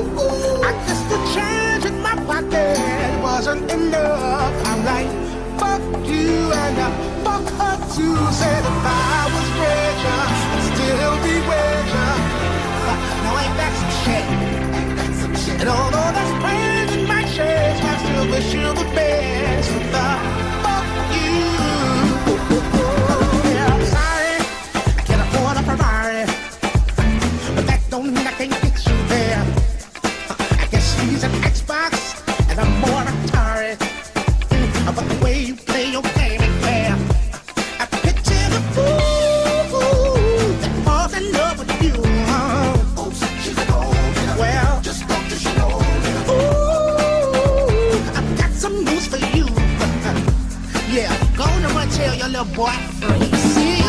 I guess the change in my pocket wasn't enough. I'm like, fuck you and I fuck her too. Said if I was richer, uh, I'd still be richer. Uh. Now ain't that some shit? Ain't that some shit? And although that's pain in my chest, I still wish you the best. For the fuck you. don't mean I can't get you there. I an Xbox and I'm more Atari. The way you play your game ain't fair. I picture the fool that falls in love with you. Oh, she's a gold Well, just don't you know. Ooh, I've got some news for you. yeah, go on and tell your little boy. See